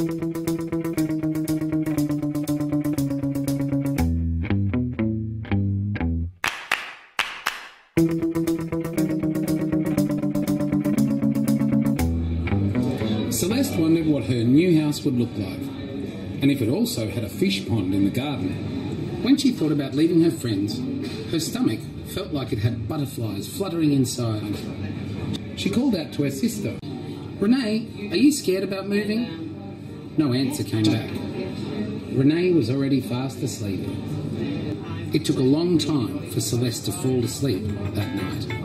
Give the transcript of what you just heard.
Celeste wondered what her new house would look like, and if it also had a fish pond in the garden. When she thought about leaving her friends, her stomach felt like it had butterflies fluttering inside. She called out to her sister, Renee, are you scared about moving? No answer came back. Renee was already fast asleep. It took a long time for Celeste to fall asleep that night.